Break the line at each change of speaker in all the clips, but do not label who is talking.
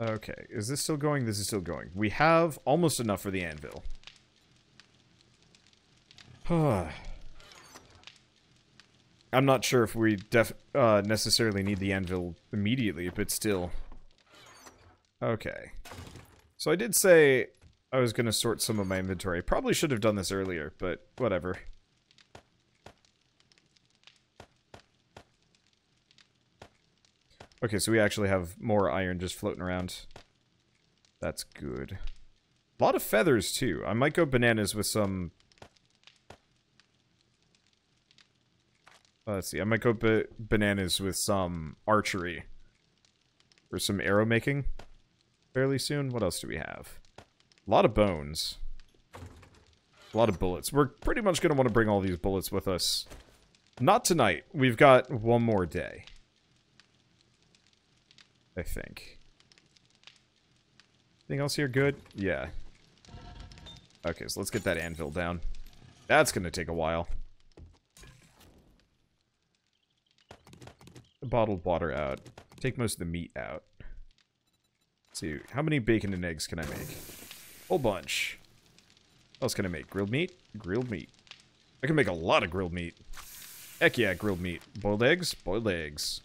Okay, is this still going? This is still going. We have almost enough for the anvil. I'm not sure if we def uh, necessarily need the anvil immediately, but still. Okay. So I did say I was going to sort some of my inventory. Probably should have done this earlier, but whatever. Okay, so we actually have more iron just floating around. That's good. A lot of feathers, too. I might go bananas with some... Uh, let's see. I might go ba bananas with some archery. Or some arrow making. Fairly soon. What else do we have? A lot of bones. A lot of bullets. We're pretty much going to want to bring all these bullets with us. Not tonight. We've got one more day. I think. Anything else here good? Yeah. Okay, so let's get that anvil down. That's gonna take a while. The bottled water out. Take most of the meat out. Let's see, how many bacon and eggs can I make? Whole bunch. What else can I make? Grilled meat? Grilled meat. I can make a lot of grilled meat. Heck yeah, grilled meat. Boiled eggs? Boiled eggs.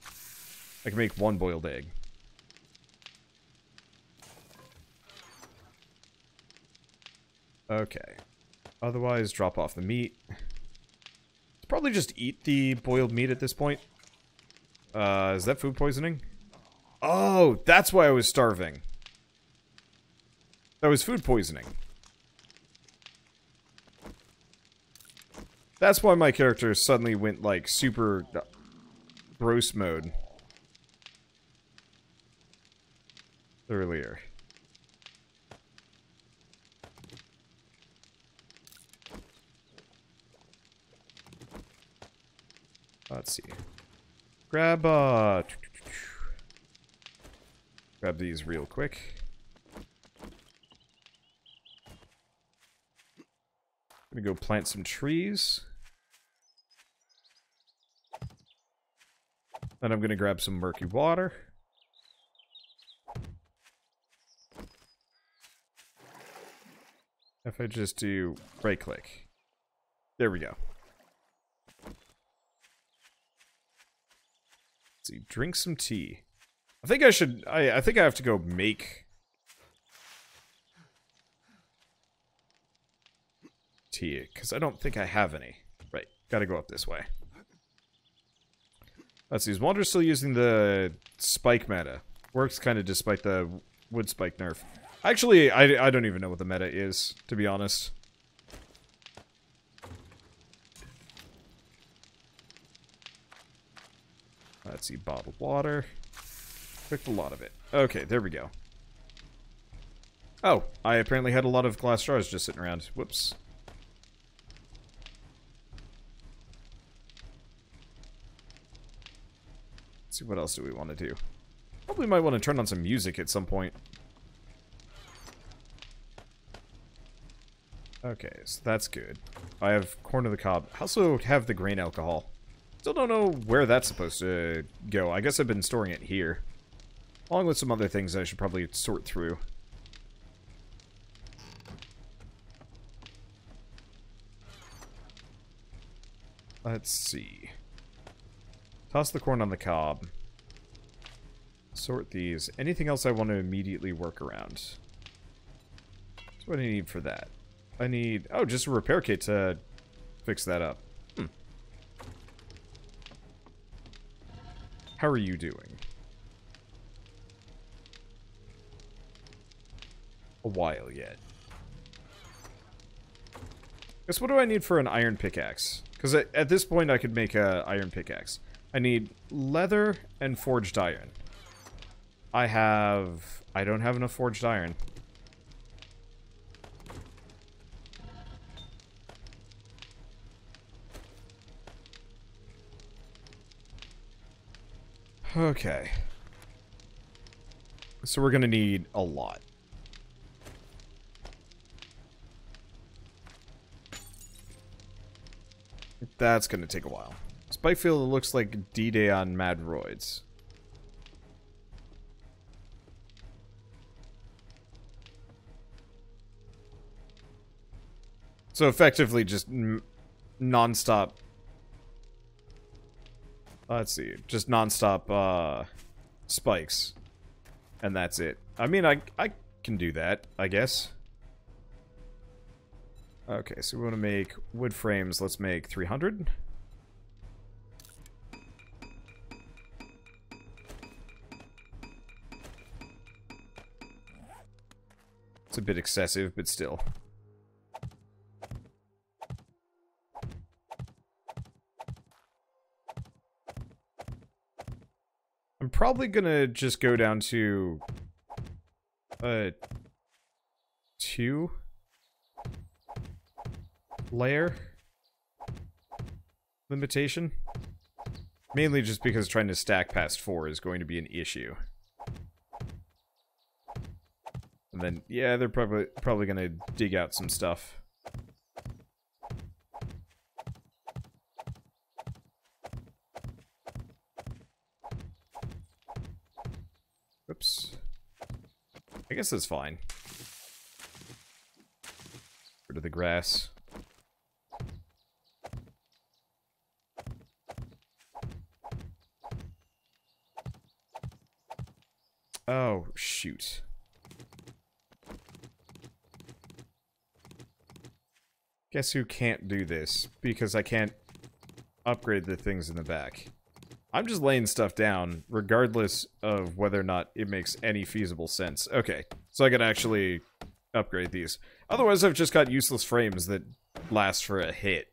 I can make one boiled egg. Okay. Otherwise, drop off the meat. Probably just eat the boiled meat at this point. Uh, is that food poisoning? Oh, that's why I was starving. That was food poisoning. That's why my character suddenly went, like, super gross mode. Earlier. Let's see. Grab, uh... Grab these real quick. I'm Gonna go plant some trees. Then I'm gonna grab some murky water. If I just do right click. There we go. See. Drink some tea. I think I should... I, I think I have to go make... Tea, because I don't think I have any. Right, gotta go up this way. Let's see, is Wander still using the spike meta? Works kind of despite the wood spike nerf. Actually, I, I don't even know what the meta is, to be honest. Let's see, bottled water. Picked a lot of it. Okay, there we go. Oh, I apparently had a lot of glass jars just sitting around. Whoops. Let's see, what else do we want to do? Probably might want to turn on some music at some point. Okay, so that's good. I have corn of the cob. I also have the grain alcohol. Still don't know where that's supposed to go. I guess I've been storing it here. Along with some other things I should probably sort through. Let's see. Toss the corn on the cob. Sort these. Anything else I want to immediately work around? what do I need for that? I need... Oh, just a repair kit to fix that up. How are you doing? A while yet. Guess what do I need for an iron pickaxe? Because at, at, this point I could make a iron pickaxe. I need leather and forged iron. I have... I don't have enough forged iron. Okay. So we're going to need a lot. That's going to take a while. Spikefield looks like D-Day on Madroids. So effectively just non-stop Let's see. Just non-stop uh, spikes. And that's it. I mean, I, I can do that, I guess. Okay, so we want to make wood frames. Let's make 300. It's a bit excessive, but still. Probably gonna just go down to... Uh... Two? Layer? Limitation? Mainly just because trying to stack past four is going to be an issue. And then, yeah, they're probably probably gonna dig out some stuff. Oops. I guess that's fine. Rid of the grass. Oh, shoot. Guess who can't do this? Because I can't upgrade the things in the back. I'm just laying stuff down, regardless of whether or not it makes any feasible sense. Okay, so I can actually upgrade these. Otherwise, I've just got useless frames that last for a hit.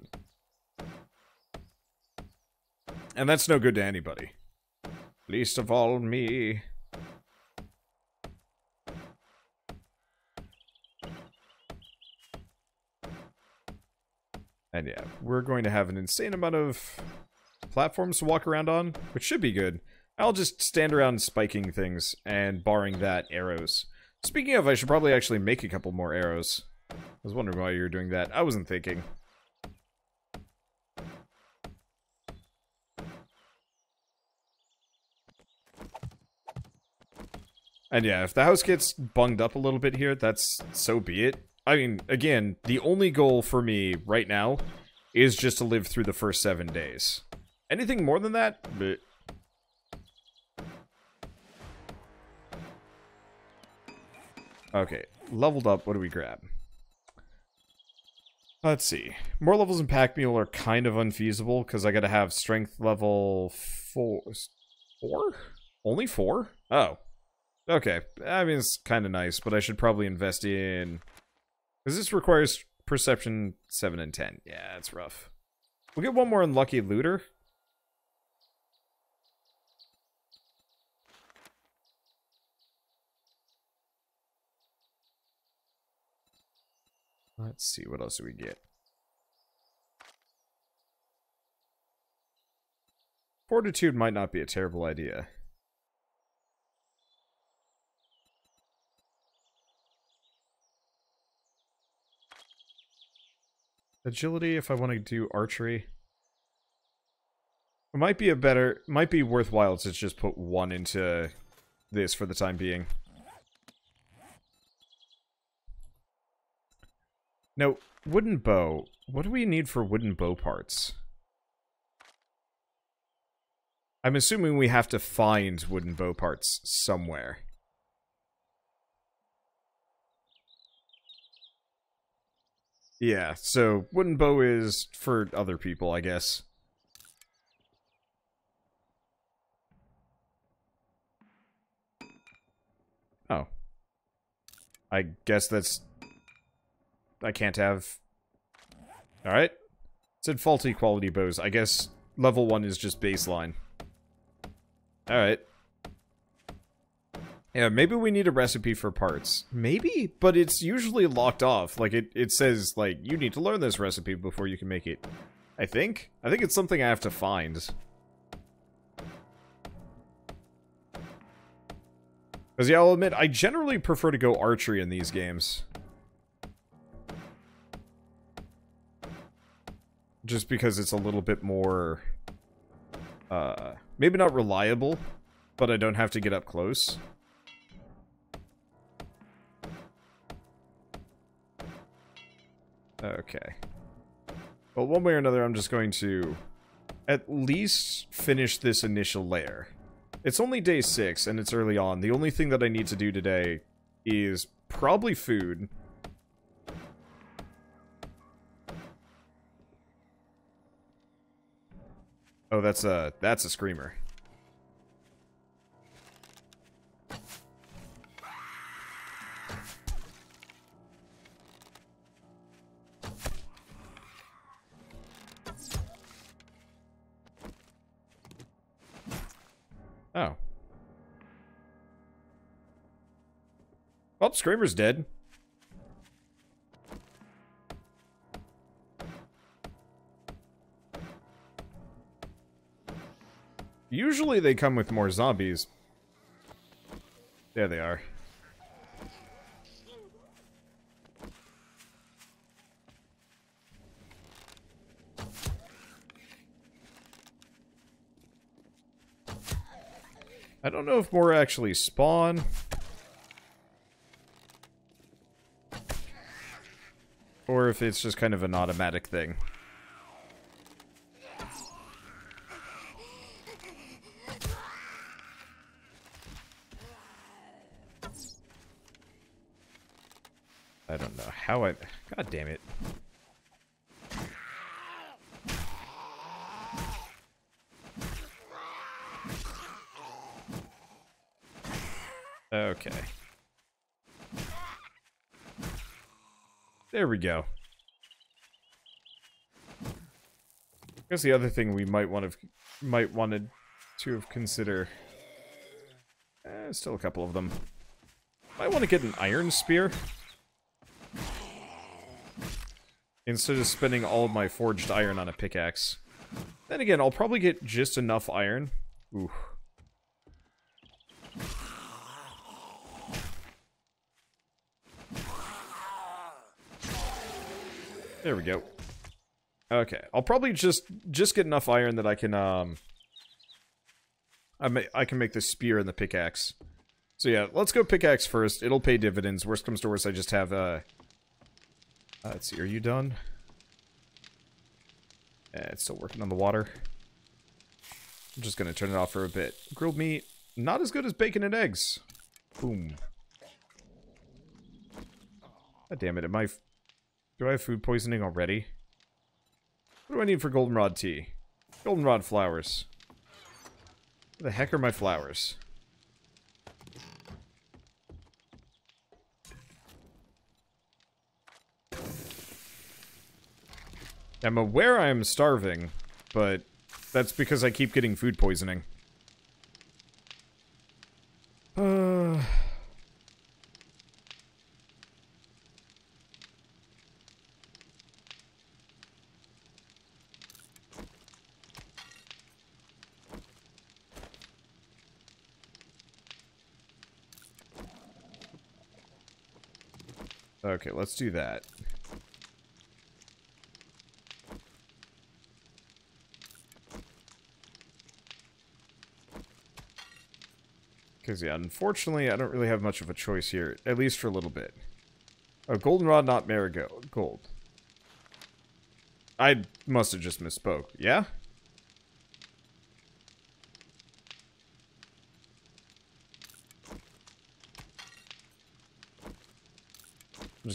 And that's no good to anybody. Least of all me. And yeah, we're going to have an insane amount of platforms to walk around on, which should be good. I'll just stand around spiking things and barring that, arrows. Speaking of, I should probably actually make a couple more arrows. I was wondering why you were doing that. I wasn't thinking. And yeah, if the house gets bunged up a little bit here, that's so be it. I mean, again, the only goal for me right now is just to live through the first seven days. Anything more than that? But... Okay, leveled up, what do we grab? Let's see. More levels in Pack Mule are kind of unfeasible, because I gotta have strength level four... Four? Only four? Oh. Okay. I mean, it's kind of nice, but I should probably invest in because this requires perception 7 and 10. Yeah, that's rough. We'll get one more unlucky looter. Let's see, what else do we get? Fortitude might not be a terrible idea. Agility if I want to do archery. It might be a better, might be worthwhile to just put one into this for the time being. Now, wooden bow. What do we need for wooden bow parts? I'm assuming we have to find wooden bow parts somewhere. Yeah, so wooden bow is for other people, I guess. Oh. I guess that's... I can't have... Alright. Said faulty quality bows. I guess level 1 is just baseline. Alright. Yeah, maybe we need a recipe for parts. Maybe, but it's usually locked off. Like, it, it says, like, you need to learn this recipe before you can make it. I think? I think it's something I have to find. Because, yeah, I'll admit, I generally prefer to go archery in these games. Just because it's a little bit more... Uh, maybe not reliable, but I don't have to get up close. Okay. Well, one way or another, I'm just going to at least finish this initial layer. It's only day six, and it's early on. The only thing that I need to do today is probably food. Oh, that's a that's a screamer. Oh. Oh, Screamer's dead. Usually they come with more zombies. There they are. I don't know if more actually spawn. Or if it's just kind of an automatic thing. I don't know how I... God damn it. Okay. There we go. I guess the other thing we might want to might wanted to have consider. Eh, still a couple of them. Might want to get an iron spear. Instead of spending all of my forged iron on a pickaxe. Then again, I'll probably get just enough iron. Ooh. There we go. Okay, I'll probably just just get enough iron that I can um I may I can make the spear and the pickaxe. So yeah, let's go pickaxe first. It'll pay dividends. Worst comes to worst, I just have uh, uh let's see, are you done? Yeah, it's still working on the water. I'm just gonna turn it off for a bit. Grilled meat, not as good as bacon and eggs. Boom. God damn it, am I do I have food poisoning already? What do I need for goldenrod tea? Goldenrod flowers. Where the heck are my flowers? I'm aware I'm starving, but that's because I keep getting food poisoning. Uh... Okay, let's do that. Because, yeah, unfortunately, I don't really have much of a choice here, at least for a little bit. Oh, goldenrod, not marigold. Gold. I must have just misspoke. Yeah?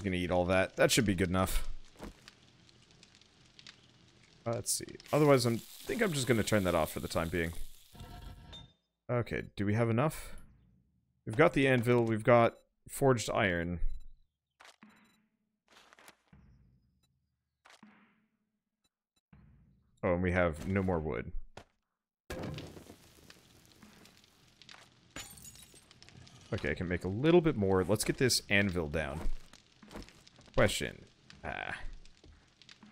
Gonna eat all that. That should be good enough. Uh, let's see. Otherwise, I think I'm just gonna turn that off for the time being. Okay, do we have enough? We've got the anvil, we've got forged iron. Oh, and we have no more wood. Okay, I can make a little bit more. Let's get this anvil down. Question. Ah.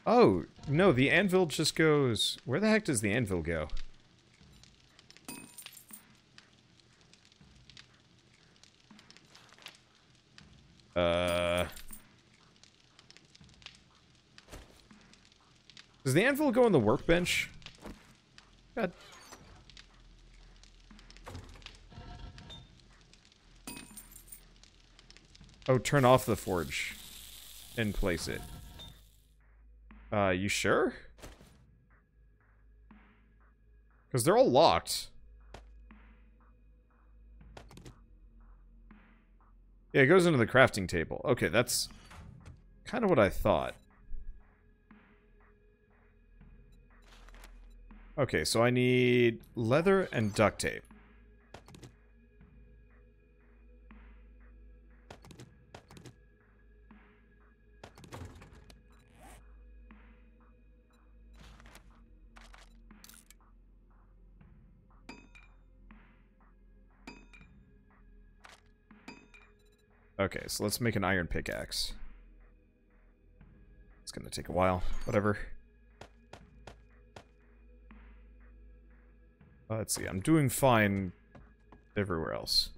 Oh, no, the anvil just goes... Where the heck does the anvil go? Uh... Does the anvil go on the workbench? God. Oh, turn off the forge and place it. Uh, you sure? Because they're all locked. Yeah, it goes into the crafting table. Okay, that's kind of what I thought. Okay, so I need leather and duct tape. Okay, so let's make an iron pickaxe. It's gonna take a while. Whatever. Let's see, I'm doing fine everywhere else.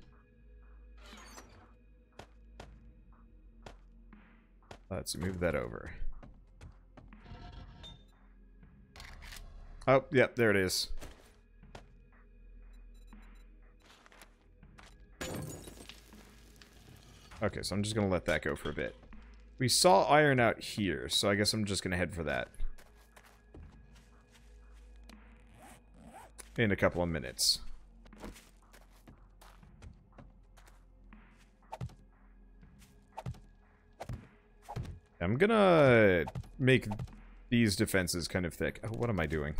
Let's move that over. Oh, yep, there it is. Okay, so I'm just going to let that go for a bit. We saw iron out here, so I guess I'm just going to head for that. In a couple of minutes. I'm gonna make these defenses kind of thick. Oh, what am I doing?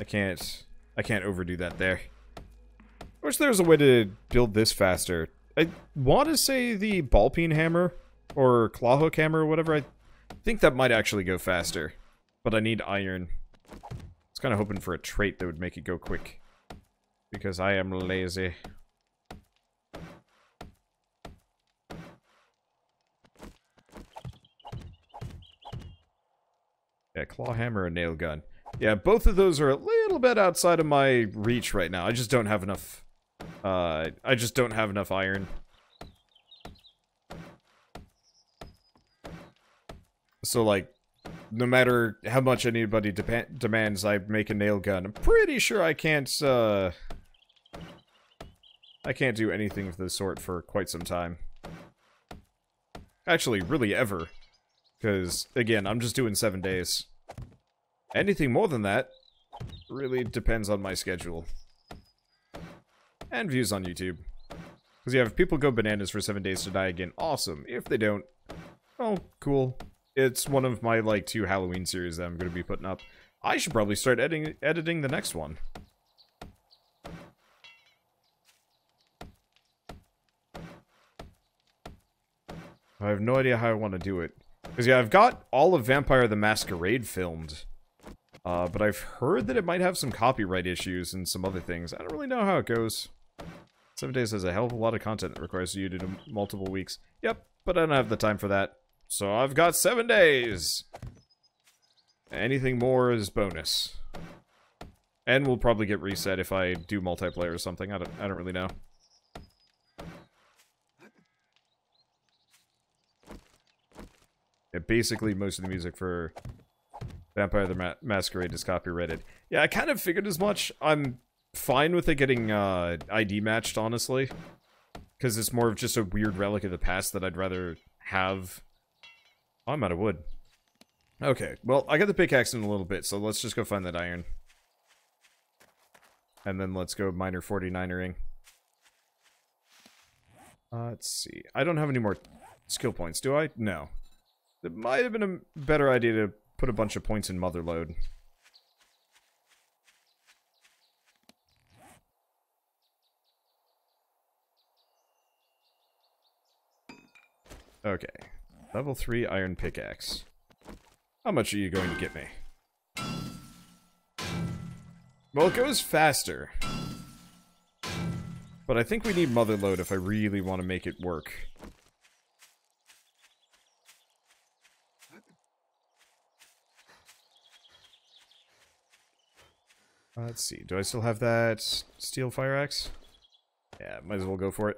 I can't... I can't overdo that there. I wish there was a way to build this faster. I want to say the ball peen hammer or claw hook hammer or whatever. I think that might actually go faster, but I need iron. I was kind of hoping for a trait that would make it go quick because I am lazy. Yeah, claw hammer and nail gun. Yeah, both of those are a little bit outside of my reach right now. I just don't have enough uh, I just don't have enough iron. So, like, no matter how much anybody de demands I make a nail gun, I'm pretty sure I can't, uh... I can't do anything of the sort for quite some time. Actually, really ever. Because, again, I'm just doing seven days. Anything more than that really depends on my schedule and views on YouTube. Because yeah, if people go bananas for seven days to die again, awesome. If they don't, oh, cool. It's one of my, like, two Halloween series that I'm going to be putting up. I should probably start editing, editing the next one. I have no idea how I want to do it. Because, yeah, I've got all of Vampire the Masquerade filmed. Uh, but I've heard that it might have some copyright issues and some other things. I don't really know how it goes. Seven days has a hell of a lot of content that requires you to do multiple weeks. Yep, but I don't have the time for that. So I've got seven days! Anything more is bonus. And we'll probably get reset if I do multiplayer or something. I don't, I don't really know. Yeah, basically, most of the music for Vampire the Ma Masquerade is copyrighted. Yeah, I kind of figured as much. I'm fine with it getting uh, ID matched, honestly. Because it's more of just a weird relic of the past that I'd rather have. Oh, I'm out of wood. Okay, well, I got the pickaxe in a little bit, so let's just go find that iron. And then let's go miner 49ering. Uh, let's see. I don't have any more skill points, do I? No. It might have been a better idea to put a bunch of points in Motherlode. Okay. Level 3 iron pickaxe. How much are you going to get me? Well, it goes faster. But I think we need Motherlode if I really want to make it work. Let's see. Do I still have that steel fire axe? Yeah, might as well go for it.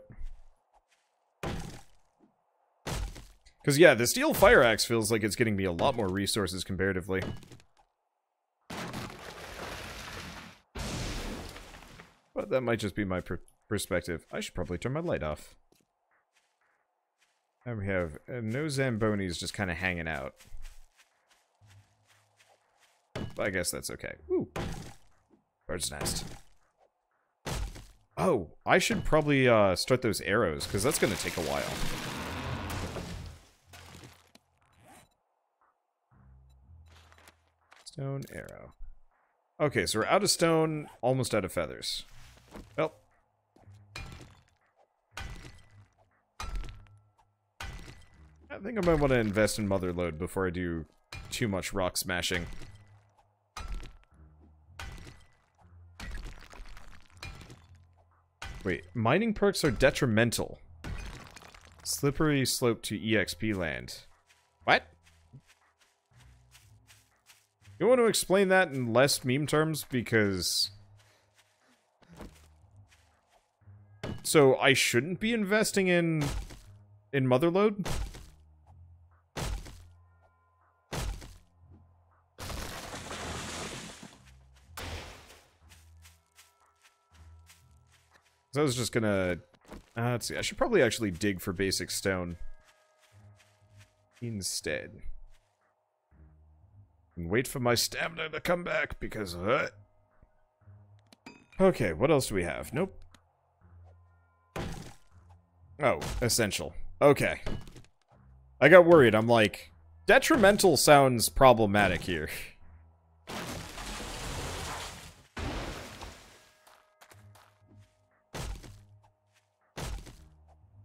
Because, yeah, the steel fire axe feels like it's getting me a lot more resources comparatively. But that might just be my per perspective. I should probably turn my light off. And we have uh, no Zambonis just kind of hanging out. But I guess that's okay. Ooh. Bird's nest. Oh, I should probably uh, start those arrows, because that's going to take a while. Stone arrow. Okay, so we're out of stone, almost out of feathers. Well. I think I might want to invest in Motherlode before I do too much rock smashing. Wait, mining perks are detrimental. Slippery slope to EXP land. What? You want to explain that in less meme terms? Because... So I shouldn't be investing in... in Motherlode? I was just gonna... Uh, let's see, I should probably actually dig for basic stone. Instead. And wait for my stamina to come back, because... Uh... Okay, what else do we have? Nope. Oh, essential. Okay. I got worried. I'm like, detrimental sounds problematic here.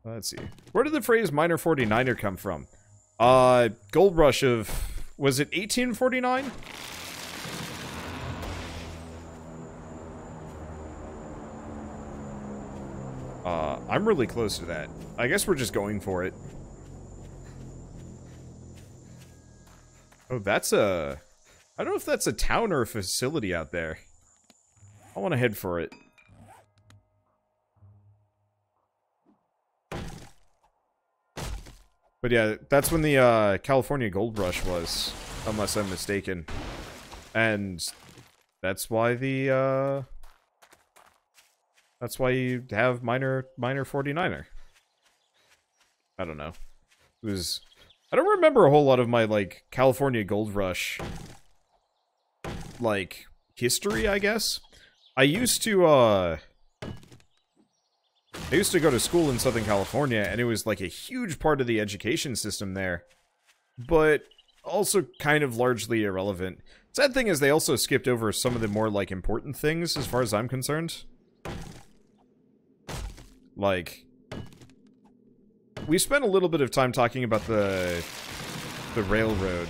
Let's see. Where did the phrase miner 49er come from? Uh, Gold Rush of... Was it 1849? Uh, I'm really close to that. I guess we're just going for it. Oh, that's a... I don't know if that's a town or a facility out there. I want to head for it. But yeah, that's when the uh, California Gold Rush was, unless I'm mistaken. And that's why the, uh, that's why you have miner, miner 49er. I don't know. It was, I don't remember a whole lot of my, like, California Gold Rush, like, history, I guess. I used to, uh, I used to go to school in Southern California, and it was like a huge part of the education system there. But also kind of largely irrelevant. Sad thing is they also skipped over some of the more, like, important things, as far as I'm concerned. Like, we spent a little bit of time talking about the the railroad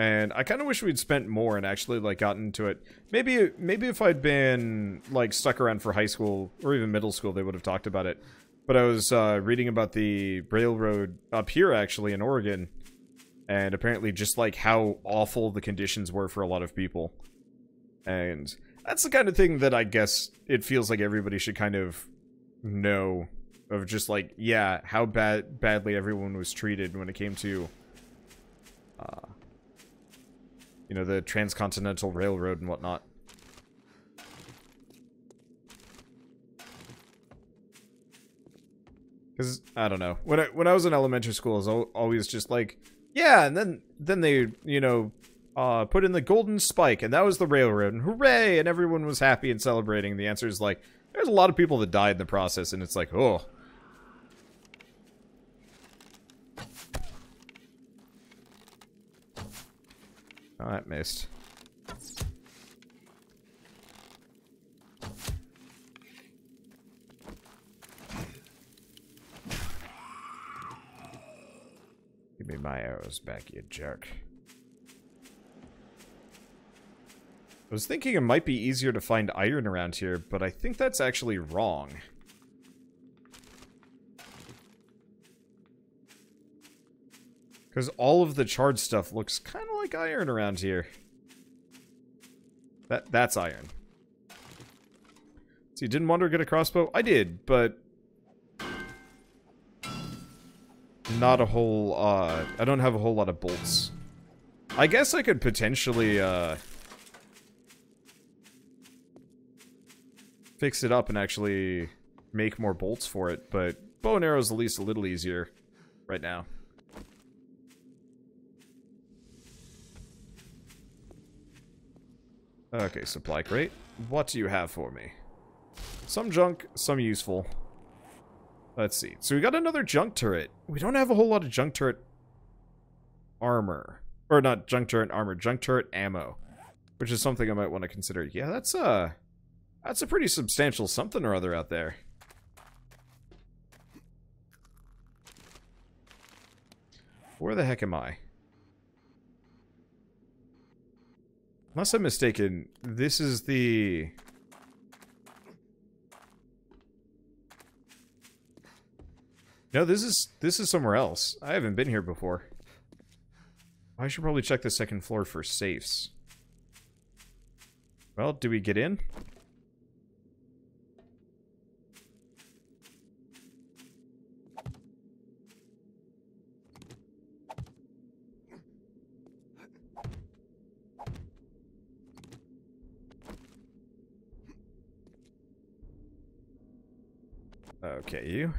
And I kind of wish we'd spent more and actually, like, gotten into it. Maybe, maybe if I'd been, like, stuck around for high school or even middle school, they would have talked about it. But I was uh, reading about the railroad up here, actually, in Oregon. And apparently just, like, how awful the conditions were for a lot of people. And that's the kind of thing that I guess it feels like everybody should kind of know. Of just, like, yeah, how bad badly everyone was treated when it came to... Uh, you know, the Transcontinental Railroad and whatnot. Because, I don't know. When I, when I was in elementary school, I was always just like, yeah, and then, then they, you know, uh, put in the golden spike, and that was the railroad, and hooray, and everyone was happy and celebrating. And The answer is like, there's a lot of people that died in the process, and it's like, oh, Oh, that missed. Give me my arrows back, you jerk. I was thinking it might be easier to find iron around here, but I think that's actually wrong. Because all of the charred stuff looks kind of like iron around here. That That's iron. So you didn't want to get a crossbow? I did, but... Not a whole, uh... I don't have a whole lot of bolts. I guess I could potentially, uh... Fix it up and actually make more bolts for it, but bow and arrow is at least a little easier. right now. Okay, supply crate. What do you have for me? Some junk, some useful. Let's see. So we got another junk turret. We don't have a whole lot of junk turret armor. Or not junk turret armor, junk turret ammo. Which is something I might want to consider. Yeah, that's a... That's a pretty substantial something or other out there. Where the heck am I? Unless I'm mistaken, this is the... No, this is this is somewhere else. I haven't been here before. I should probably check the second floor for safes. Well, do we get in? Okay, you.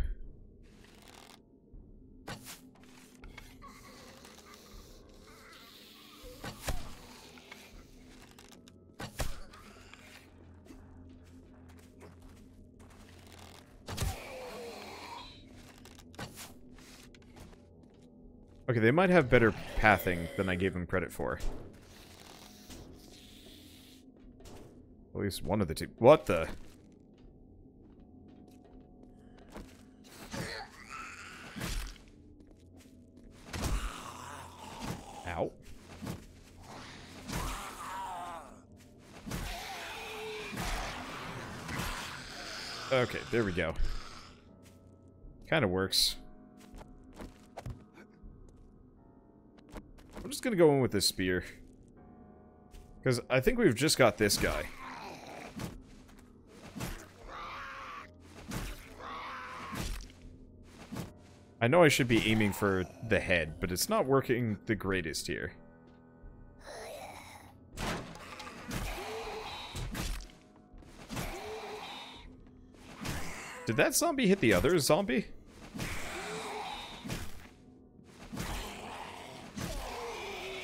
Okay, they might have better pathing than I gave them credit for. At least one of the two. What the? Okay, there we go. Kind of works. I'm just gonna go in with this spear. Because I think we've just got this guy. I know I should be aiming for the head, but it's not working the greatest here. Did that zombie hit the other zombie?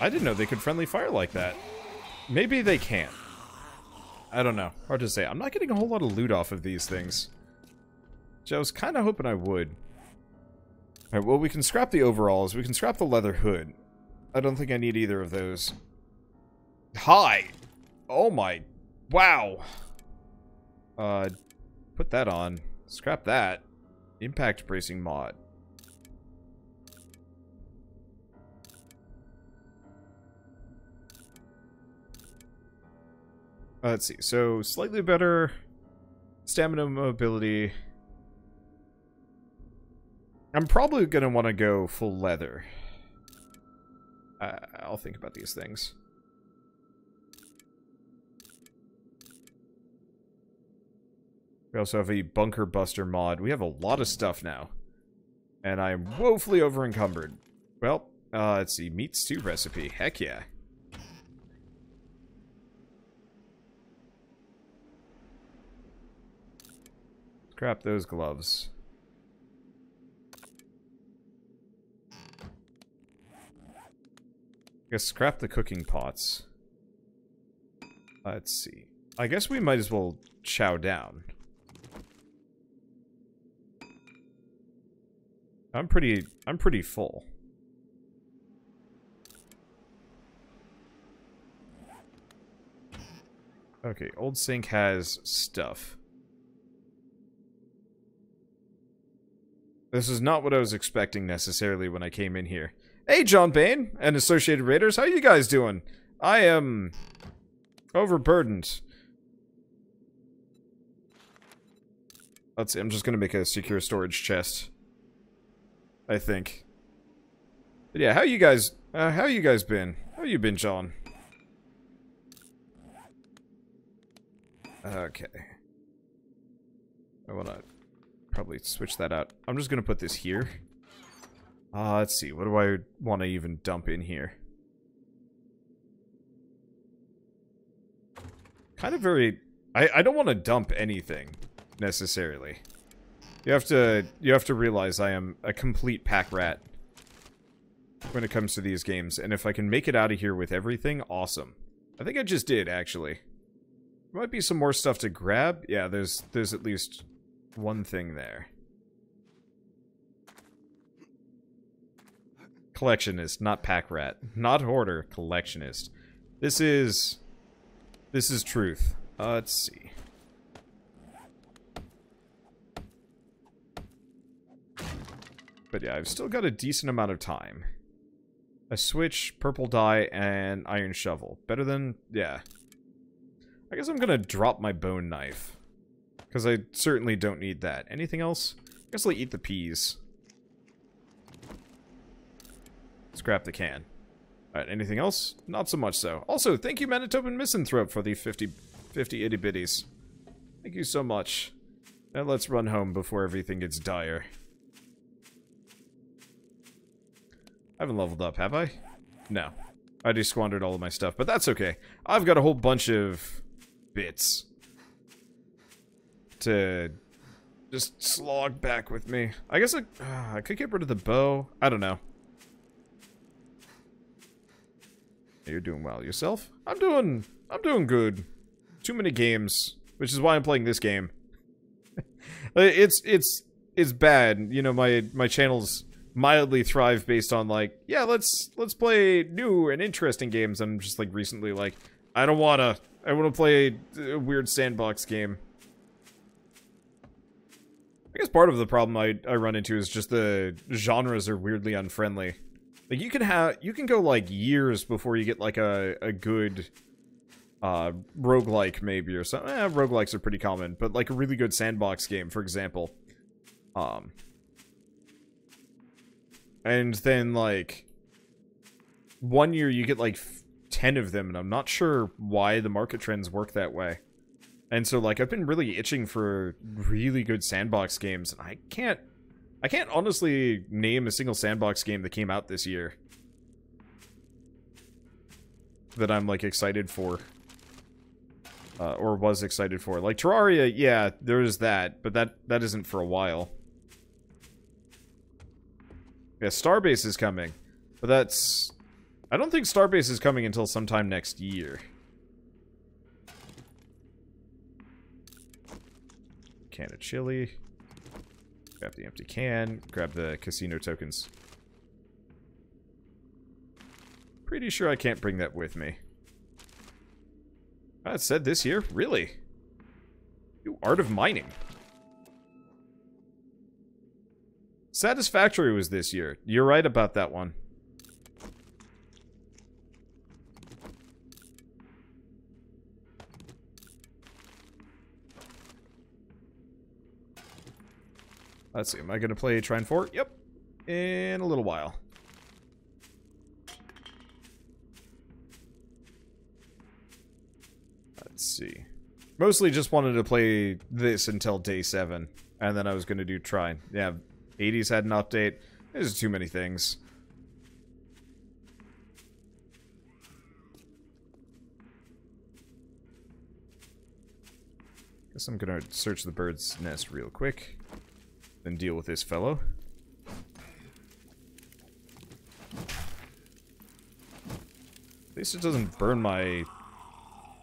I didn't know they could friendly fire like that. Maybe they can. I don't know. Hard to say. I'm not getting a whole lot of loot off of these things. Which I was kind of hoping I would. Alright, well, we can scrap the overalls. We can scrap the leather hood. I don't think I need either of those. Hi! Oh my... Wow! Uh, put that on. Scrap that. Impact bracing mod. Uh, let's see. So, slightly better stamina mobility. I'm probably going to want to go full leather. Uh, I'll think about these things. We also have a Bunker Buster mod. We have a lot of stuff now. And I'm woefully over encumbered. Well, uh, let's see. Meat stew recipe. Heck yeah. Scrap those gloves. I guess scrap the cooking pots. Let's see. I guess we might as well chow down. I'm pretty I'm pretty full. Okay, old sink has stuff. This is not what I was expecting necessarily when I came in here. Hey, John Bain and Associated Raiders, how you guys doing? I am overburdened. Let's see, I'm just gonna make a secure storage chest. I think. But yeah, how you guys, uh, how you guys been? How you been, John? Okay. I wanna probably switch that out. I'm just gonna put this here. Uh, let's see, what do I want to even dump in here? Kind of very... I, I don't want to dump anything, necessarily. You have to you have to realize I am a complete pack rat. when it comes to these games. And if I can make it out of here with everything, awesome. I think I just did, actually. There might be some more stuff to grab. Yeah, there's there's at least one thing there. Collectionist, not pack rat. Not hoarder, collectionist. This is... This is truth. Uh, let's see. But yeah, I've still got a decent amount of time. A switch, purple dye, and iron shovel. Better than... yeah. I guess I'm gonna drop my bone knife. Because I certainly don't need that. Anything else? I guess I'll eat the peas. Scrap the can. Alright, anything else? Not so much so. Also, thank you Manitoban Misanthrope for the 50, 50 itty bitties. Thank you so much. Now let's run home before everything gets dire. I haven't leveled up, have I? No. I just squandered all of my stuff, but that's okay. I've got a whole bunch of bits to just slog back with me. I guess I, uh, I could get rid of the bow. I don't know. You're doing well. Yourself? I'm doing... I'm doing good. Too many games, which is why I'm playing this game. it's... It's... It's bad. You know, my, my channel's mildly thrive based on, like, yeah, let's... Let's play new and interesting games. I'm just, like, recently, like, I don't wanna... I wanna play a, weird sandbox game. I guess part of the problem I, I run into is just the genres are weirdly unfriendly. Like you can have you can go like years before you get like a, a good uh roguelike maybe or something. Eh, roguelikes are pretty common, but like a really good sandbox game, for example. Um and then like one year you get like 10 of them and I'm not sure why the market trends work that way. And so like I've been really itching for really good sandbox games and I can't I can't honestly name a single sandbox game that came out this year that I'm like excited for. Uh, or was excited for. Like Terraria, yeah, there's that, but that that isn't for a while. Yeah, Starbase is coming, but that's I don't think Starbase is coming until sometime next year. Can of chili. Grab the empty can. Grab the casino tokens. Pretty sure I can't bring that with me. That said this year? Really? You Art of Mining. Satisfactory was this year. You're right about that one. Let's see, am I going to play Trine 4? Yep. In a little while. Let's see. Mostly just wanted to play this until day 7. And then I was going to do Trine. Yeah, 80s had an update. There's too many things. Guess I'm gonna search the bird's nest real quick. Then deal with this fellow. At least it doesn't burn my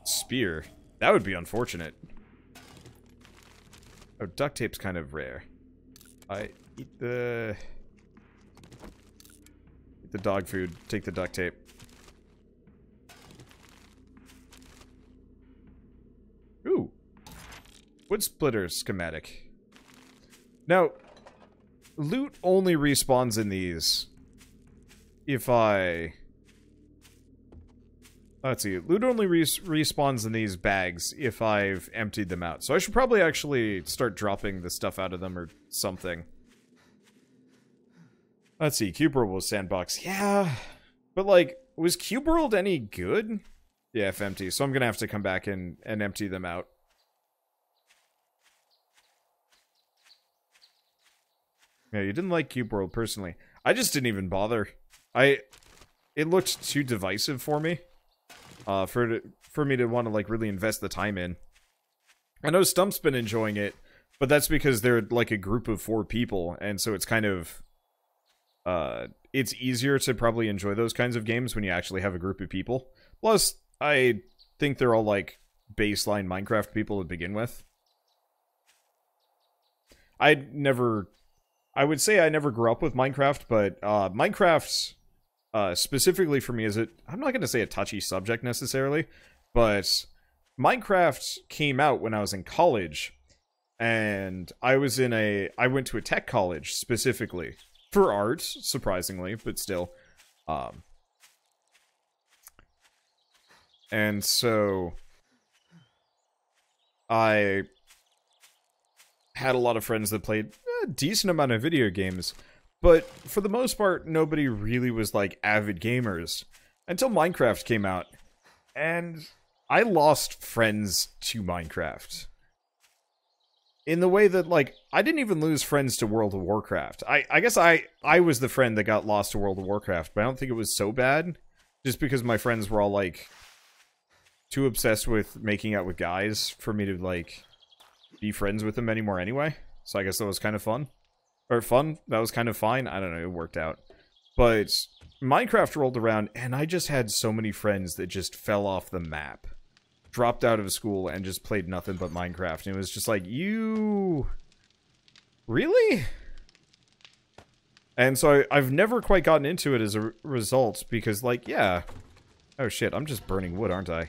spear. That would be unfortunate. Oh, duct tape's kind of rare. I eat the... Eat the dog food. Take the duct tape. Ooh. Wood splitter schematic. Now, loot only respawns in these. If I... Let's see. Loot only res respawns in these bags if I've emptied them out. So I should probably actually start dropping the stuff out of them or something. Let's see. Cube World was sandbox. Yeah. But, like, was Cube World any good? Yeah, if empty. So I'm to have to come back and, and empty them out. Yeah, you didn't like Cube World personally. I just didn't even bother. I it looked too divisive for me. Uh for for me to want to like really invest the time in. I know Stump's been enjoying it, but that's because they're like a group of four people and so it's kind of uh it's easier to probably enjoy those kinds of games when you actually have a group of people. Plus, I think they're all like baseline Minecraft people to begin with. I never I would say I never grew up with Minecraft, but uh Minecraft uh specifically for me is it I'm not going to say a touchy subject necessarily, but Minecraft came out when I was in college and I was in a I went to a tech college specifically for art, surprisingly, but still. Um, and so I had a lot of friends that played a decent amount of video games, but for the most part, nobody really was like avid gamers until Minecraft came out. And I lost friends to Minecraft in the way that like I didn't even lose friends to World of Warcraft. I I guess I I was the friend that got lost to World of Warcraft, but I don't think it was so bad just because my friends were all like too obsessed with making out with guys for me to like be friends with them anymore anyway. So I guess that was kind of fun. Or fun, that was kind of fine. I don't know, it worked out. But Minecraft rolled around and I just had so many friends that just fell off the map dropped out of school and just played nothing but Minecraft. And it was just like, you... Really? And so I, have never quite gotten into it as a result because, like, yeah. Oh shit, I'm just burning wood, aren't I? I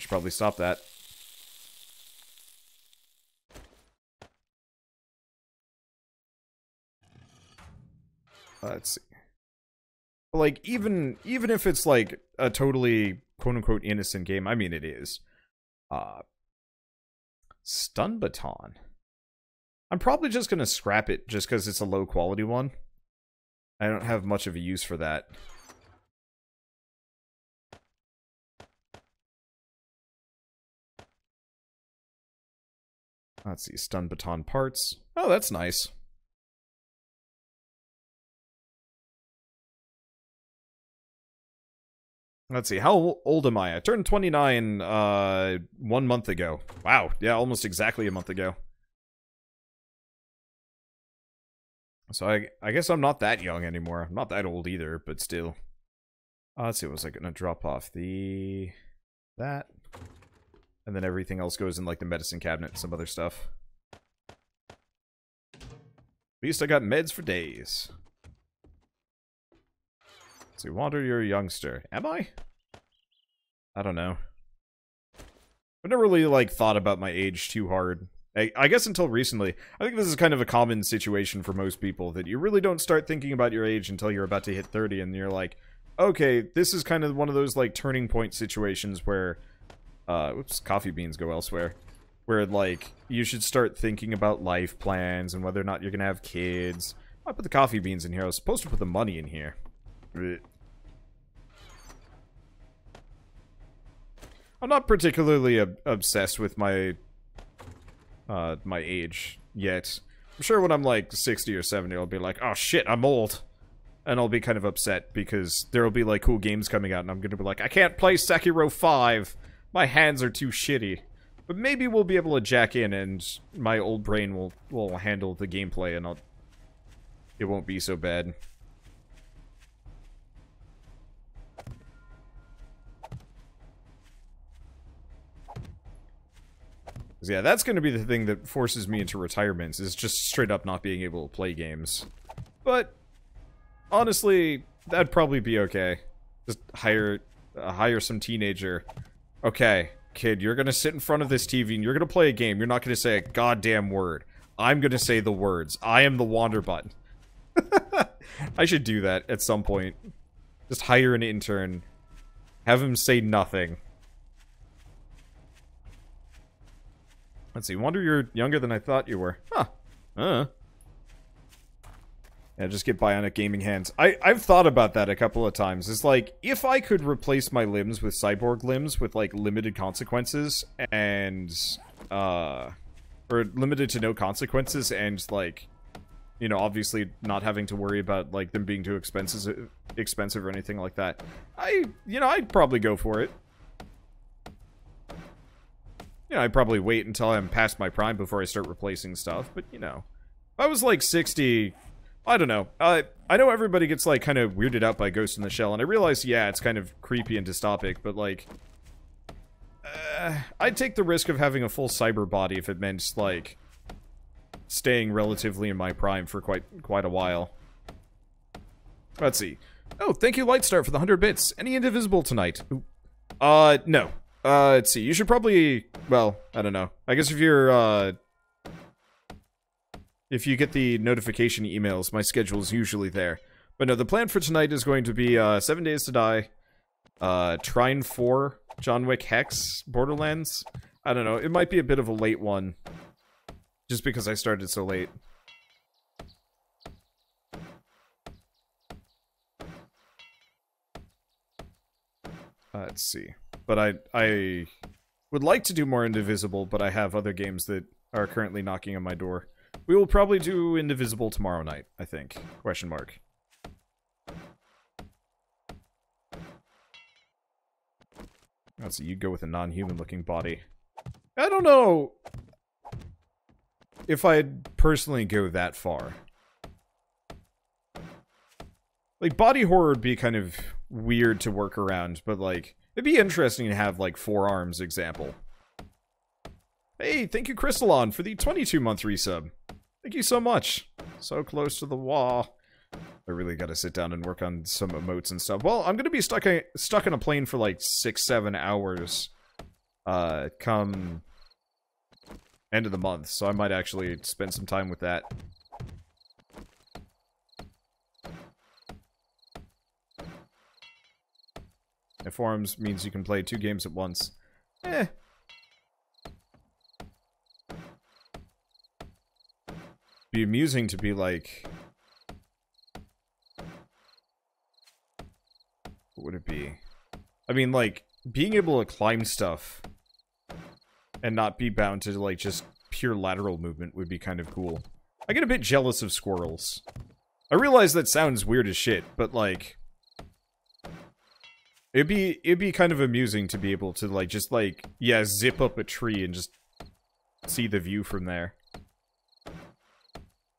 should probably stop that. Let's see. Like, even, even if it's, like, a totally quote unquote innocent game. I mean, it is. Uh, stun baton. I'm probably just gonna scrap it just because it's a low quality one. I don't have much of a use for that. Let's see, stun baton parts. Oh, that's nice. Let's see, how old am I? I turned 29 uh, one month ago. Wow, yeah, almost exactly a month ago. So I, I guess I'm not that young anymore. I'm not that old either, but still. Uh, let's see, what was I going to drop off? The... That. And then everything else goes in, like, the medicine cabinet and some other stuff. At least I got meds for days. You wander, you're a youngster. Am I? I don't know. I've never really, like, thought about my age too hard. I, I guess until recently. I think this is kind of a common situation for most people, that you really don't start thinking about your age until you're about to hit 30, and you're like, okay, this is kind of one of those, like, turning point situations where, uh, oops, coffee beans go elsewhere, where, like, you should start thinking about life plans and whether or not you're gonna have kids. I put the coffee beans in here. I was supposed to put the money in here. I'm not particularly ob obsessed with my uh, my age yet. I'm sure when I'm like 60 or 70, I'll be like, oh shit, I'm old. And I'll be kind of upset because there'll be like cool games coming out and I'm gonna be like, I can't play Sekiro 5. My hands are too shitty. But maybe we'll be able to jack in and my old brain will, will handle the gameplay and I'll, it won't be so bad. Yeah, that's going to be the thing that forces me into retirements, is just straight up not being able to play games. But, honestly, that'd probably be okay. Just hire, uh, hire some teenager. Okay, kid, you're going to sit in front of this TV and you're going to play a game. You're not going to say a goddamn word. I'm going to say the words. I am the wander button. I should do that at some point. Just hire an intern. Have him say nothing. Let's see. Wonder you're younger than I thought you were. Huh. Uh. Yeah, just get bionic gaming hands. I, I've thought about that a couple of times. It's like, if I could replace my limbs with cyborg limbs with, like, limited consequences and, uh, or limited to no consequences and, like, you know, obviously not having to worry about, like, them being too expensive, expensive or anything like that, I, you know, I'd probably go for it you know, I'd probably wait until I'm past my prime before I start replacing stuff, but, you know. If I was, like, 60, I don't know. Uh, I know everybody gets, like, kind of weirded out by Ghost in the Shell, and I realize, yeah, it's kind of creepy and dystopic, but, like... Uh, I'd take the risk of having a full cyber body if it meant, like, staying relatively in my prime for quite quite a while. Let's see. Oh, thank you, Lightstar, for the 100 bits. Any Indivisible tonight? Uh, no. Uh, let's see. You should probably... Well, I don't know. I guess if you're, uh... If you get the notification emails, my schedule is usually there. But no, the plan for tonight is going to be, uh, Seven Days to Die, uh, Trine 4, John Wick Hex, Borderlands. I don't know. It might be a bit of a late one. Just because I started so late. Uh, let's see. But I I would like to do more Indivisible, but I have other games that are currently knocking on my door. We will probably do Indivisible tomorrow night, I think. Question mark. Oh, Let's see, you go with a non-human looking body. I don't know if I'd personally go that far. Like, body horror would be kind of weird to work around, but, like, it'd be interesting to have, like, four arms example. Hey, thank you, Crystalon, for the 22-month resub. Thank you so much. So close to the wall. I really gotta sit down and work on some emotes and stuff. Well, I'm gonna be stuck, stuck in a plane for, like, six, seven hours. Uh, come end of the month, so I might actually spend some time with that. And forums means you can play two games at once. Eh. Be amusing to be like... What would it be? I mean, like, being able to climb stuff and not be bound to, like, just pure lateral movement would be kind of cool. I get a bit jealous of squirrels. I realize that sounds weird as shit, but, like... It'd be, it'd be kind of amusing to be able to, like, just, like, yeah, zip up a tree and just see the view from there.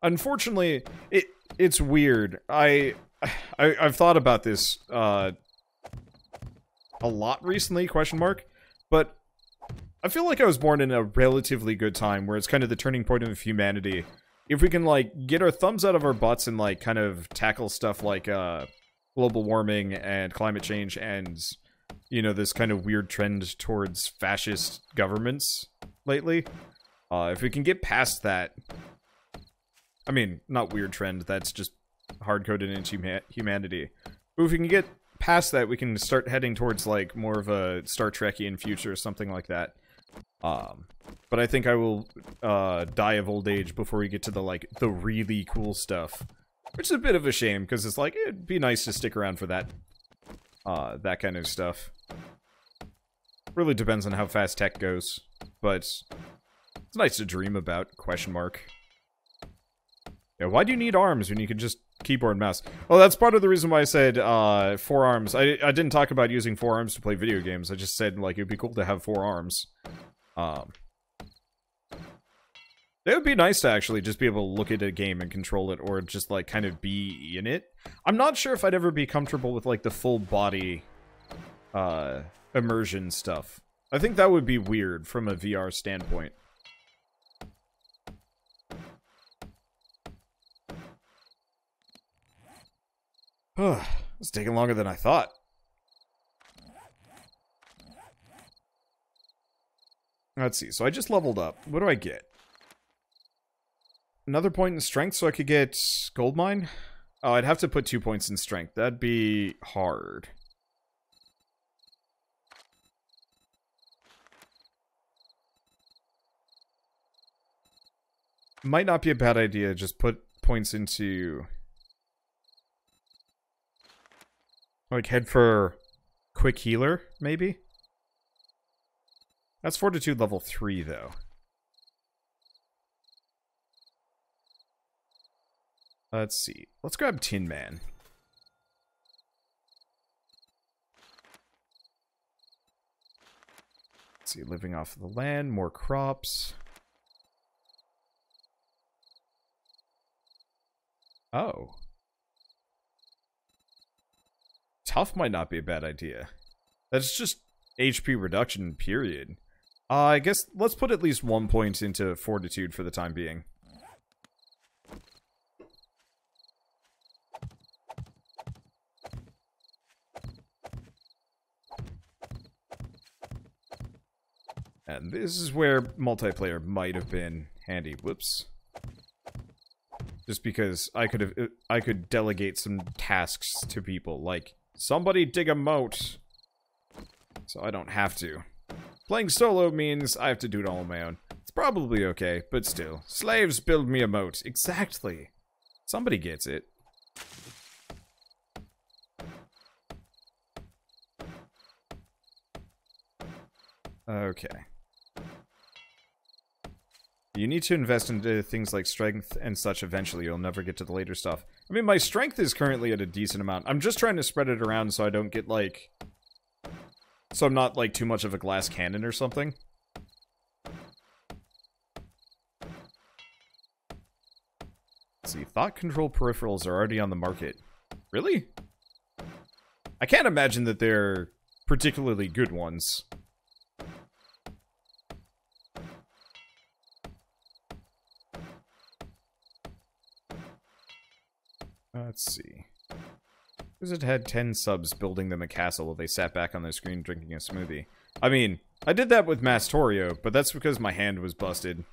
Unfortunately, it it's weird. I, I I've thought about this uh a lot recently, question mark, but I feel like I was born in a relatively good time where it's kind of the turning point of humanity. If we can, like, get our thumbs out of our butts and, like, kind of tackle stuff like, uh, global warming and climate change and, you know, this kind of weird trend towards fascist governments lately. Uh, if we can get past that, I mean, not weird trend, that's just hard-coded into huma humanity. But if we can get past that, we can start heading towards, like, more of a Star Trekian future or something like that. Um, but I think I will uh, die of old age before we get to the like the really cool stuff, which is a bit of a shame because it's like it'd be nice to stick around for that, uh, that kind of stuff. Really depends on how fast tech goes, but it's nice to dream about. Question mark. Yeah, why do you need arms when you can just keyboard and mouse? Well, that's part of the reason why I said uh, four arms. I I didn't talk about using four arms to play video games. I just said like it'd be cool to have four arms. Um, it would be nice to actually just be able to look at a game and control it, or just, like, kind of be in it. I'm not sure if I'd ever be comfortable with, like, the full body, uh, immersion stuff. I think that would be weird from a VR standpoint. it's taking longer than I thought. Let's see. So I just leveled up. What do I get? Another point in strength so I could get gold mine? Oh, I'd have to put two points in strength. That'd be hard. Might not be a bad idea. Just put points into... Like, head for quick healer, maybe? That's Fortitude level 3, though. Let's see. Let's grab Tin Man. Let's see, living off the land, more crops. Oh. Tough might not be a bad idea. That's just HP reduction, period. Uh, I guess let's put at least one point into Fortitude for the time being. And this is where multiplayer might have been handy. Whoops. Just because I could have I could delegate some tasks to people like somebody dig a moat. So I don't have to. Playing solo means I have to do it all on my own. It's probably okay, but still. Slaves build me a moat. Exactly. Somebody gets it. Okay. You need to invest into things like strength and such eventually. You'll never get to the later stuff. I mean, my strength is currently at a decent amount. I'm just trying to spread it around so I don't get, like... So I'm not, like, too much of a glass cannon or something. Let's see, thought control peripherals are already on the market. Really? I can't imagine that they're particularly good ones. Let's see. Wizard had 10 subs building them a castle while they sat back on their screen drinking a smoothie. I mean, I did that with Mastorio, but that's because my hand was busted.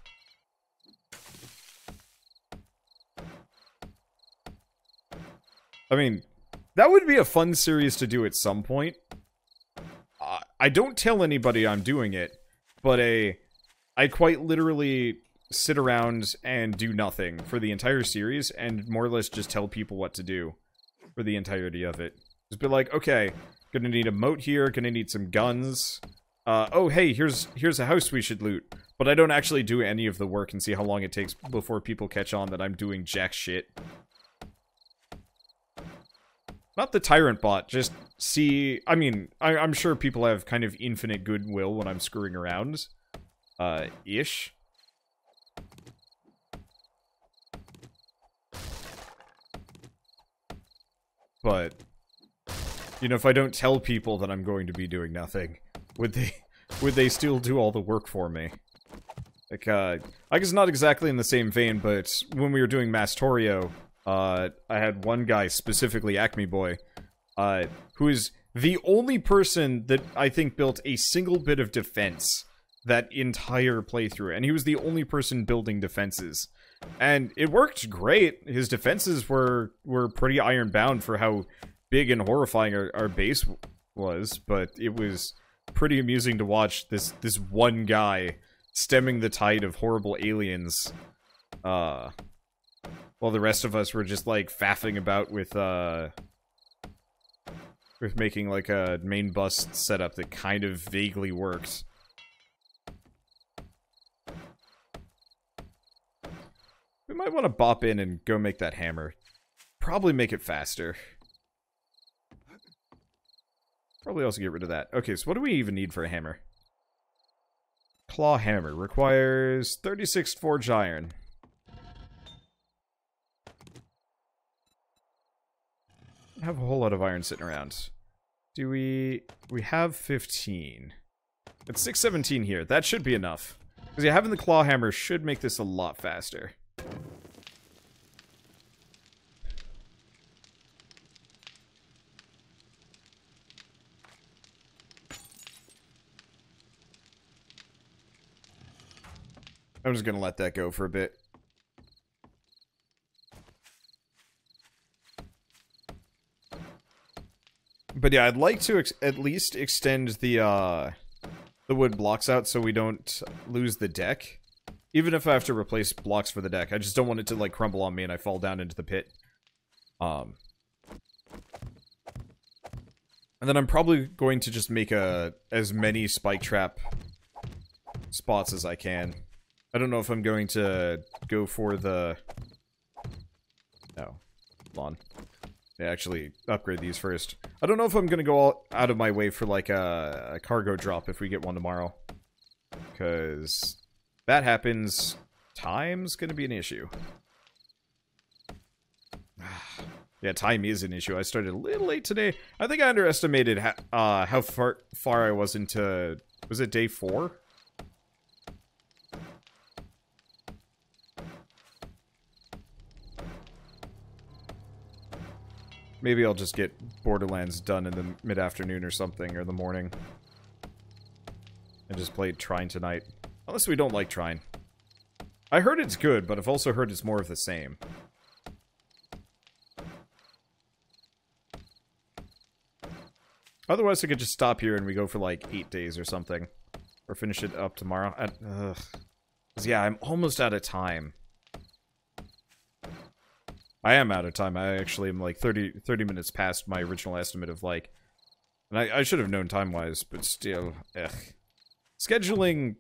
I mean, that would be a fun series to do at some point. Uh, I don't tell anybody I'm doing it, but a... I quite literally sit around and do nothing for the entire series and more or less just tell people what to do for the entirety of it. Just be like, okay, gonna need a moat here, gonna need some guns. Uh, oh, hey, here's here's a house we should loot. But I don't actually do any of the work and see how long it takes before people catch on that I'm doing jack shit. Not the Tyrant bot, just see... I mean, I, I'm sure people have kind of infinite goodwill when I'm screwing around. Uh, ish. But, you know, if I don't tell people that I'm going to be doing nothing, would they, would they still do all the work for me? Like, uh, I guess not exactly in the same vein, but when we were doing Mastorio, uh, I had one guy, specifically Acme Boy, uh, who is the only person that I think built a single bit of defense that entire playthrough, and he was the only person building defenses. And it worked great. His defenses were were pretty iron-bound for how big and horrifying our, our base was, but it was pretty amusing to watch this this one guy stemming the tide of horrible aliens uh while the rest of us were just like faffing about with uh with making like a main bus setup that kind of vaguely worked. We might want to bop in and go make that hammer. Probably make it faster. Probably also get rid of that. Okay, so what do we even need for a hammer? Claw hammer requires 36 forged iron. I have a whole lot of iron sitting around. Do we... We have 15. It's 617 here. That should be enough. Because yeah, having the claw hammer should make this a lot faster. I'm just gonna let that go for a bit. But yeah, I'd like to at least extend the, uh, the wood blocks out so we don't lose the deck. Even if I have to replace blocks for the deck. I just don't want it to, like, crumble on me and I fall down into the pit. Um. And then I'm probably going to just make a as many spike trap spots as I can. I don't know if I'm going to go for the... No. On. Yeah, actually, upgrade these first. I don't know if I'm going to go all out of my way for, like, a, a cargo drop if we get one tomorrow. Because that happens, time's going to be an issue. Yeah, time is an issue. I started a little late today. I think I underestimated how, uh, how far far I was into... Was it day four? Maybe I'll just get Borderlands done in the mid-afternoon or something, or the morning. And just play Trine tonight. Unless we don't like Trine. I heard it's good, but I've also heard it's more of the same. Otherwise, I could just stop here and we go for like eight days or something. Or finish it up tomorrow. Ugh. Yeah, I'm almost out of time. I am out of time. I actually am like 30, 30 minutes past my original estimate of like... And I, I should have known time-wise, but still, ugh. Scheduling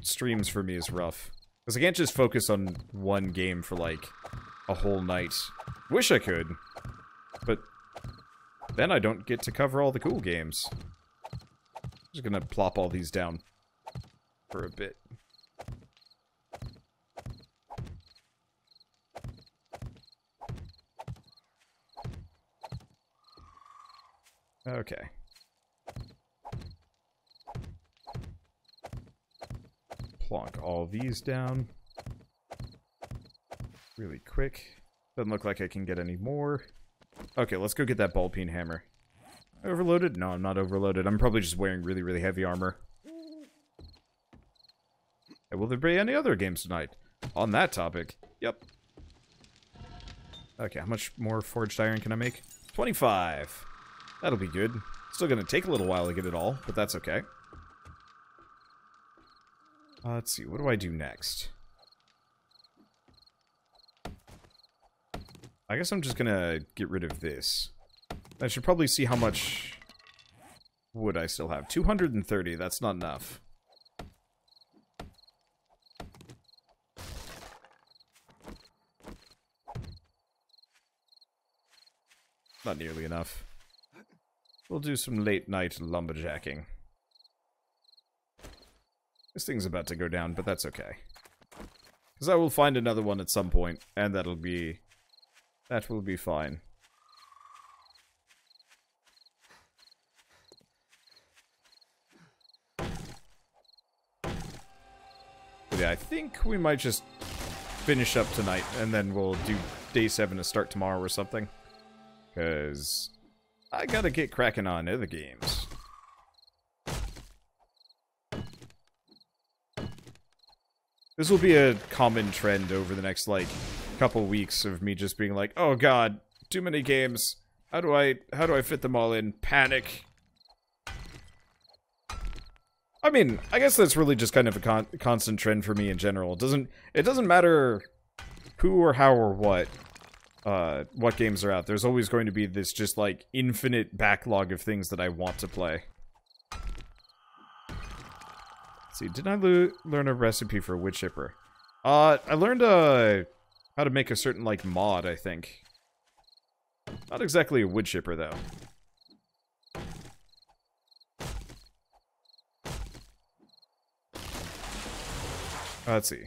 streams for me is rough. Because I can't just focus on one game for like a whole night. Wish I could. But then I don't get to cover all the cool games. I'm just gonna plop all these down for a bit. Okay. Plonk all these down. Really quick. Doesn't look like I can get any more. Okay, let's go get that ball peen hammer. Overloaded? No, I'm not overloaded. I'm probably just wearing really, really heavy armor. And will there be any other games tonight? On that topic. Yep. Okay, how much more forged iron can I make? 25. That'll be good. Still gonna take a little while to get it all, but that's okay. Uh, let's see, what do I do next? I guess I'm just gonna get rid of this. I should probably see how much wood I still have. 230, that's not enough. Not nearly enough. We'll do some late night lumberjacking. This thing's about to go down, but that's okay. Because I will find another one at some point, and that'll be... That will be fine. But yeah, I think we might just finish up tonight, and then we'll do day 7 to start tomorrow or something. Because I gotta get cracking on other games. This will be a common trend over the next, like, couple weeks of me just being like, oh god, too many games. How do I, how do I fit them all in? Panic. I mean, I guess that's really just kind of a con constant trend for me in general. It doesn't, it doesn't matter who or how or what uh, what games are out. There's always going to be this just like infinite backlog of things that I want to play. Let's see, did I learn a recipe for wood chipper? Uh, I learned uh, how to make a certain like mod, I think. Not exactly a wood chipper though. let's see.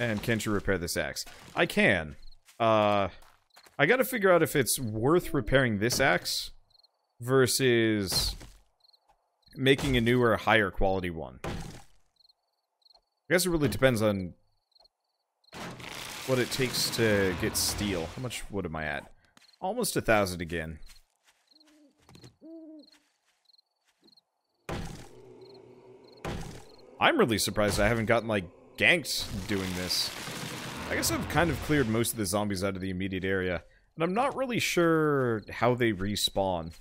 And can't you repair this axe? I can. Uh, I gotta figure out if it's worth repairing this axe versus making a newer, higher quality one. I guess it really depends on what it takes to get steel. How much wood am I at? Almost a thousand again. I'm really surprised I haven't gotten, like, ganked doing this. I guess I've kind of cleared most of the zombies out of the immediate area. And I'm not really sure how they respawn.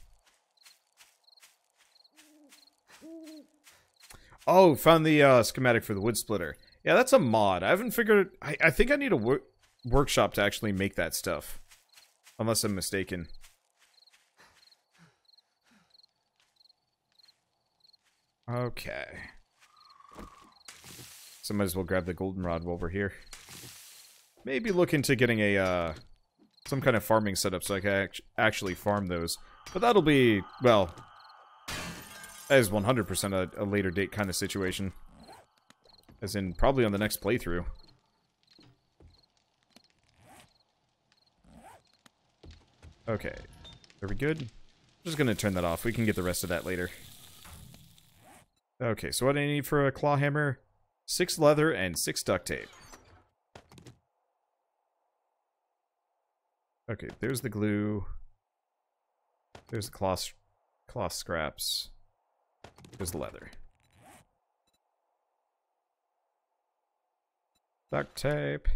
Oh, found the uh, schematic for the wood splitter. Yeah, that's a mod. I haven't figured... I, I think I need a wor workshop to actually make that stuff. Unless I'm mistaken. Okay. So might as well grab the goldenrod while we're here. Maybe look into getting a, uh, some kind of farming setup so I can actually farm those. But that'll be, well, that is 100% a, a later date kind of situation. As in, probably on the next playthrough. Okay. Are we good? I'm just gonna turn that off. We can get the rest of that later. Okay, so what do I need for a claw hammer? Six leather and six duct tape. Okay, there's the glue. There's the cloth, cloth scraps. There's the leather. Duct tape.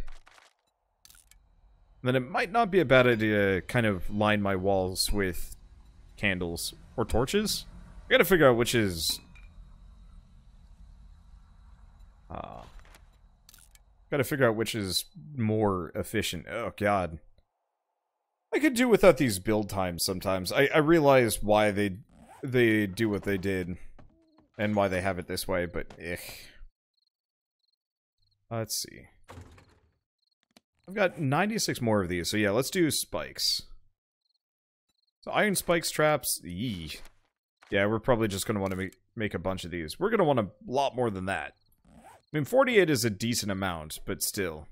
then it might not be a bad idea to kind of line my walls with candles or torches. I gotta figure out which is... Uh, gotta figure out which is more efficient. Oh, God. I could do without these build times sometimes. I, I realize why they they do what they did and why they have it this way, but eh. Let's see. I've got 96 more of these, so yeah, let's do spikes. So iron spikes, traps, yee. Yeah, we're probably just going to want to make, make a bunch of these. We're going to want a lot more than that. I mean, 48 is a decent amount, but still.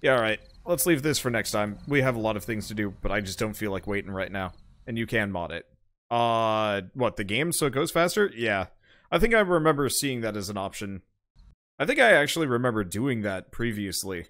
Yeah, alright. Let's leave this for next time. We have a lot of things to do, but I just don't feel like waiting right now. And you can mod it. Uh, what, the game so it goes faster? Yeah. I think I remember seeing that as an option. I think I actually remember doing that previously.